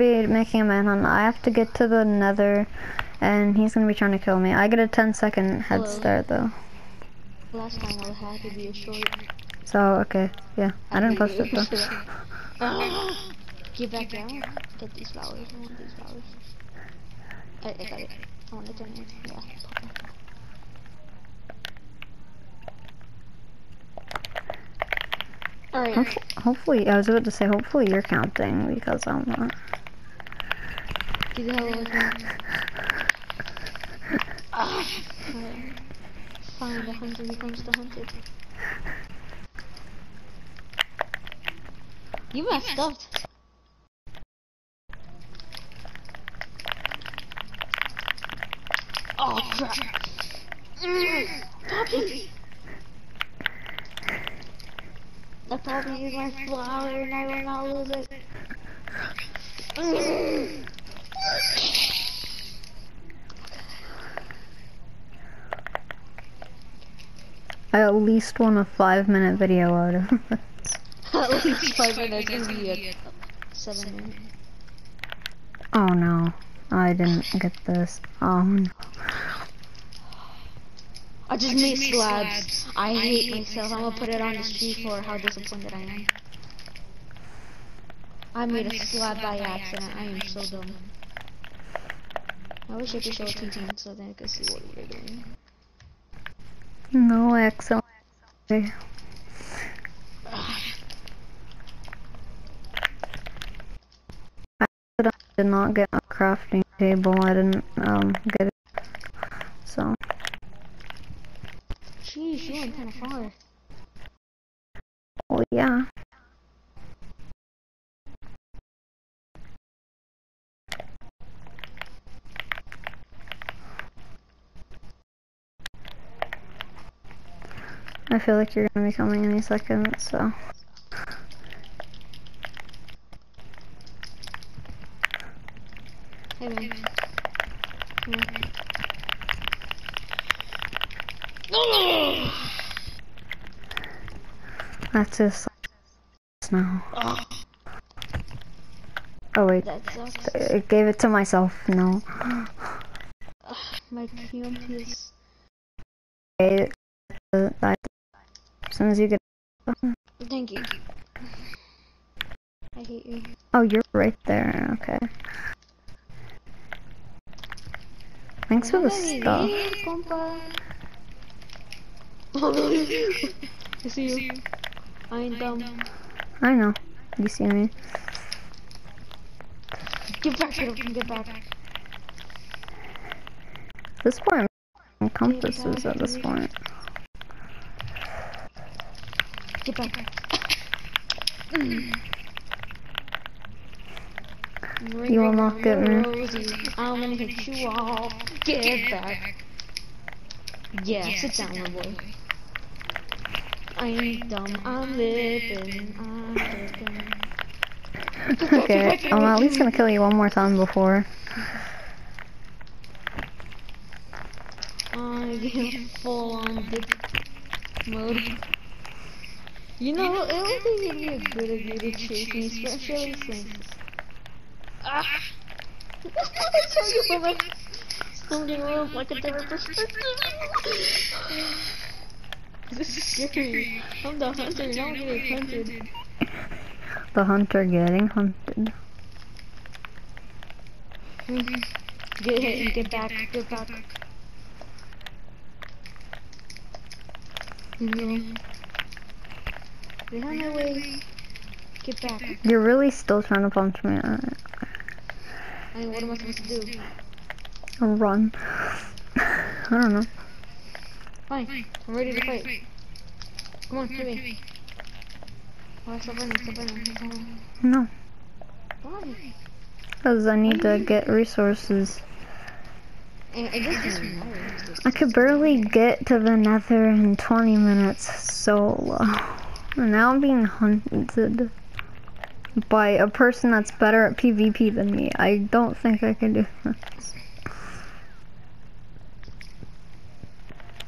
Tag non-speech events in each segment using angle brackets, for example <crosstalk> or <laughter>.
be making a manhunt. I have to get to the nether and he's gonna be trying to kill me. I get a 10 second head Hello. start though. Last time I had to be a short. So, okay, yeah. I didn't post it though. <laughs> <gasps> Get back down. Get these flowers. I want these flowers. I, I got it. I want to turn it. Yeah. Alright. Hopefully, hopefully, I was about to say, hopefully you're counting because I'm not. The hell away me. Fine, the hunter becomes the hunted. You messed up. Oh crap. Poppy! The puppy is my flower and I will not lose it. I at least want a five minute video out of it. <laughs> At least five minutes gonna be a seven minutes. Oh no, I didn't get this. Oh no. I just made slabs. I hate myself. I'm gonna put it on the street for how disappointed I am. I made a slab by accident. I am so dumb. I wish I could show it to you so then I could see what we're doing. No, excellent. I did not get a crafting table. I didn't um get it. So Jeez, you went kinda far. well, yeah. I feel like you're gonna be coming any second, so. Hey man. Come on. That's just now. Oh, Oh wait, that. I gave it to myself. No. Ugh, my PMP is. Okay, uh, I- As soon as you get. Thank you. I hate you. Oh, you're right there. Okay. Thanks for the stuff. I see you. I ain't dumb. I know. You see me. Get back, get get back. This point, compasses at this point. Get back. You will not get me. I'm gonna hit you all. Get back. Yeah, sit down, little boy. I ain't dumb. I'm living. I'm <laughs> living. Okay, I'm at least gonna kill you one more time before. I get full on dip mode. You know, it would think it'd be a good idea to chase me, especially since. Ah! <laughs> I saw you from a standing room like a different perspective. this is scary. I'm the hunter, now I'm getting hunted. The hunter getting hunted. Get hit and get back, get back. No. On my way. Get back. You're really still trying to punch me. I mean, what am I supposed to do? Run. I don't know. Fine, I'm ready to fight. Come on, hit me. Oh, stop running, stop running, stop running. No. Why? Because I need to get resources. And it doesn't matter. I could barely get to the nether in 20 minutes solo. Uh, And now I'm being hunted by a person that's better at PvP than me. I don't think I can do this.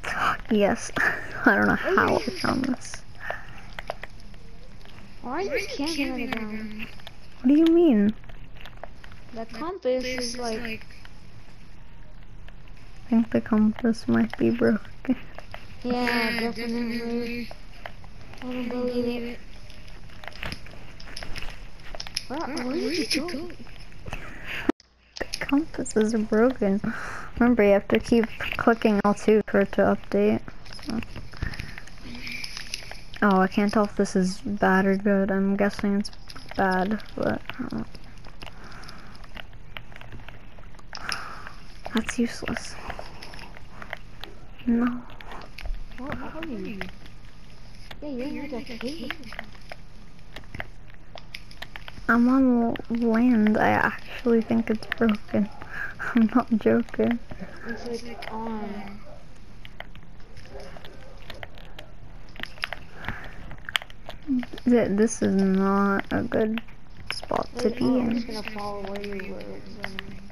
<gasps> Yes. <laughs> I don't know how I found this. Why are you camping on the ground? What do you mean? The compass is like, I think the compass might be broken. yeah, <laughs> definitely. I it. Where, did you go? The compass is broken. Remember, you have to keep clicking L2 for it to update. So. Oh, I can't tell if this is bad or good. I'm guessing it's bad, but uh, that's useless. No. You? Yeah, you're like a cave. I'm on land. I actually think it's broken. <laughs> I'm not joking. It's like on. Th- This is not a good spot to be in. just gonna follow where you were. then.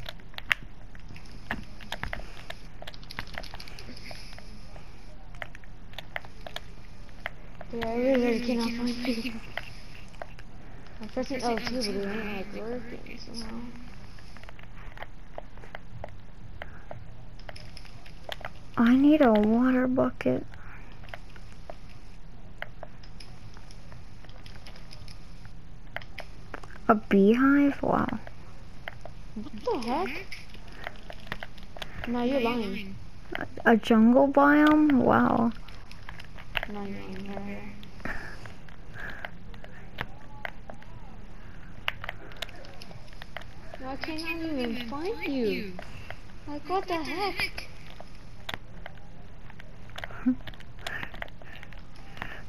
Yeah, I really cannot find you. I'm pressing L2, but it ain't like working somehow. I need a water bucket. A beehive? Wow. What the heck? No, you're lying. A jungle biome? Wow. No, you're lying. Yeah, yeah. No, I even find you. Like, what the heck?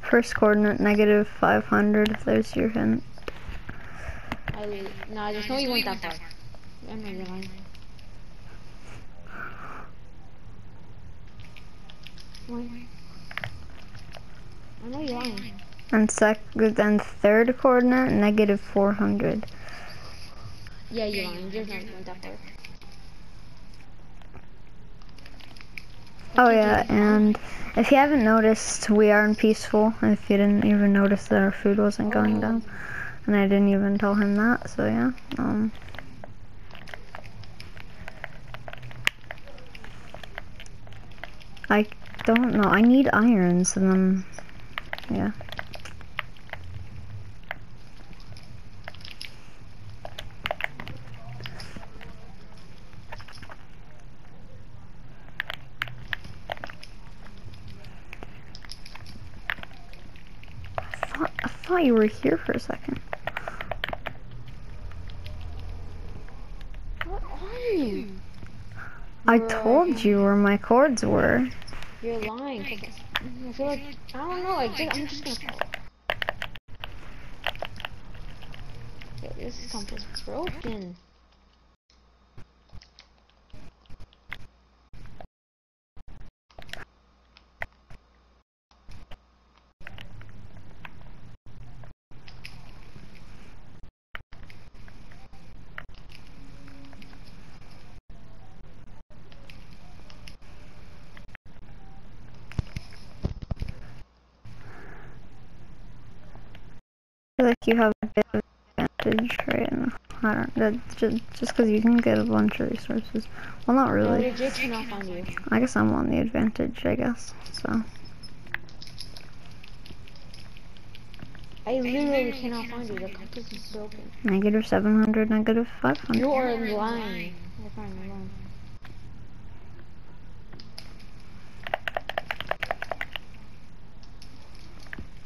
First coordinate negative 500. If There's your hint. I li- no, I just know you went that far. I know you're lying. Wait. I know you're lying. And sec then third coordinate negative 400. Yeah, you're lying. You just know you that far. Oh yeah, and if you haven't noticed, we are in peaceful. If you didn't even notice that our food wasn't going down, and I didn't even tell him that. So yeah, um, I don't know. I need irons, and then yeah. I thought, I thought you were here for a second. What are you? I told you where my cords were. You're lying. I feel like I don't know. I just, I'm just gonna. Yeah, this compass is broken. Feel like you have a bit of advantage right now. I don't. That just just because you can get a bunch of resources. Well, not really. legit cannot find you. I guess I'm on the advantage. I guess. So I literally cannot find you. The compass is broken. negative 700, negative 500. You are lying. You're fine, you're lying.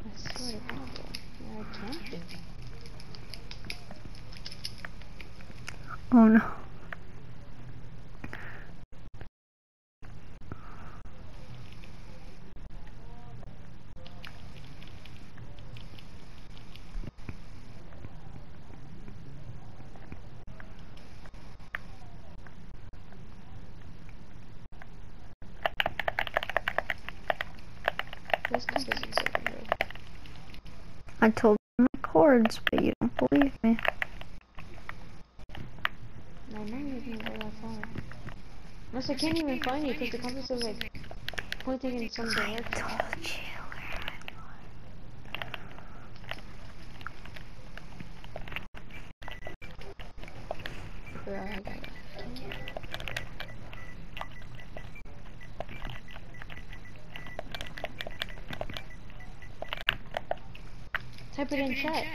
I swear to God, bro. You're camping. Oh no. This compass is broken, bro. I told you my cords, but you don't believe me. No, no, you didn't go that far. Unless I can't even find you because the compass is like pointing in some direction. Told you where I was. Yeah, I. Type it in chat.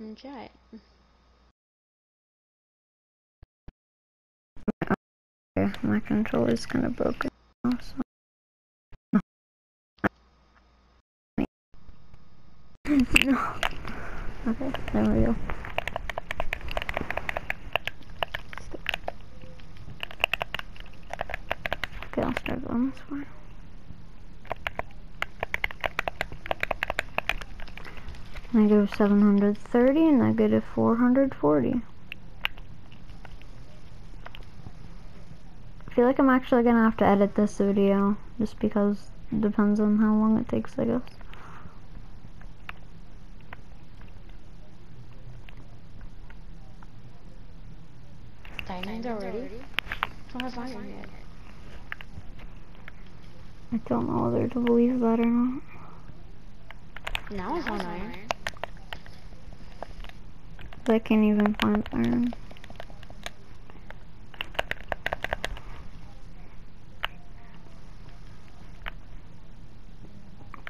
In chat. My is kind of broken. now, so- No. <laughs> Okay, there we go. Okay, I'll start on this one. Negative 730, negative 440. Feel like I'm actually gonna have to edit this video just because it depends on how long it takes, I guess. Diamond already? Don't have iron yet. I don't know whether to believe that or not. Now it's on iron. I can't even find iron.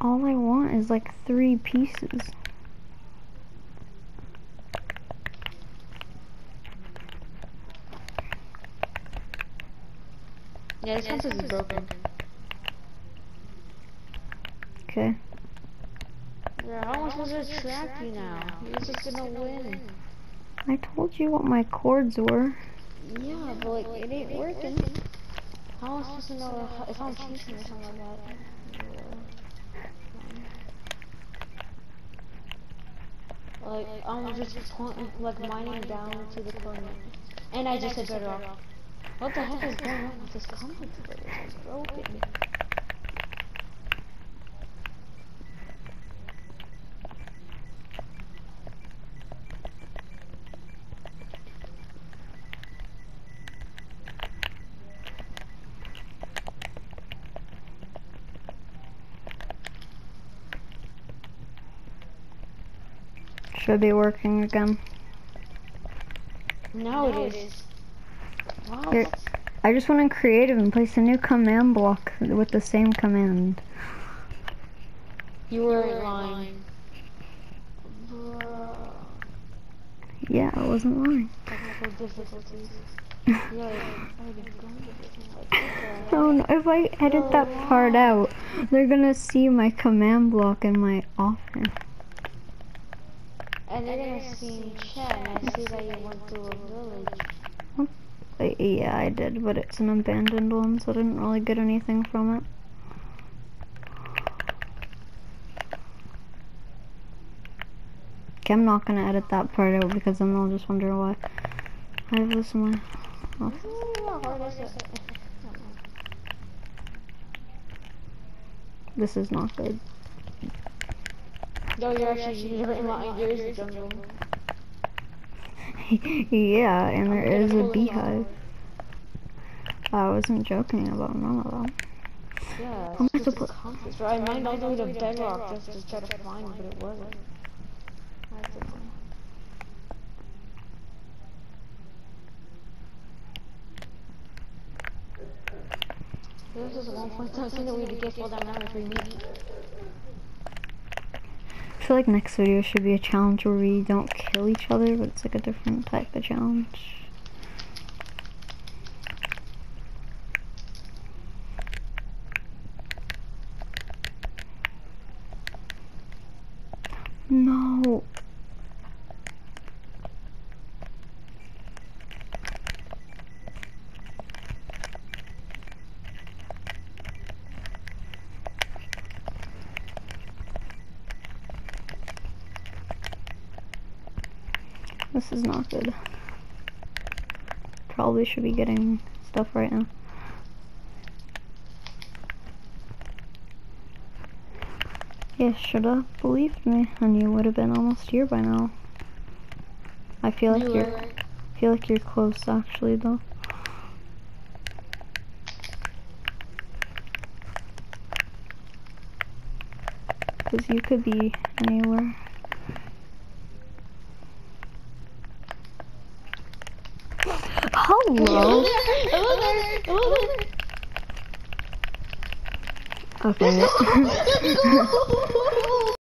All I want is like three pieces. Yeah, this compass is broken. Okay. Yeah, how am I supposed to track you now? You're just gonna win. I told you what my chords were. Yeah, but like, it ain't working. How am I supposed to know if- if I'm cheating or something like that? Yeah. Like, I'm just like mining down to the corner. And I just hit bedrock. What the heck is going on with this compass? It's broken. Should be working again. Now it is. Wow. Here. I just went in creative and placed a new command block with the same command. You were in line. Bruh. Yeah, I wasn't lying. Technical difficulties. <laughs> Yeah, I already done everything. Oh no, if I edit that part out, they're gonna see my command block in my office. And they're gonna see chat and I see that you went through a village. Yeah, I did, but it's an abandoned one, so I didn't really get anything from it. Okay, I'm not gonna edit that part out because then they'll just wonder why I have this in my office. Ooh, how hard is it? This is not good. No, you're actually you're in line. There is a jungle. <laughs> yeah, and there is a beehive. I wasn't joking about none of that. Yeah, How am I it's just a supposed- compass. I mined all the way to bedrock just to try to find it, but it wasn't. That's the thing. This is one point something that we to get fall down now if we meet. Feel like next video should be a challenge where we don't kill each other, but it's like a different type of challenge. No. This is not good. Probably should be getting stuff right now. Yeah, should have believed me, and you would have been almost here by now. I feel like You you're, feel like you're close actually though. Cause you could be anywhere. Hello. Hello <laughs> there. Okay. <laughs> <laughs>